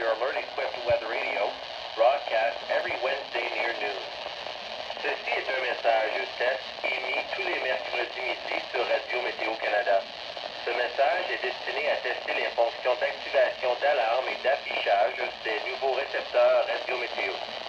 Weather Radio, every Wednesday near noon. Ceci est un message test émis tous les mercredis midi sur Radio Météo Canada. Ce message est destiné à tester les fonctions d'activation d'alarme et d'affichage des nouveaux récepteurs Radio Météo.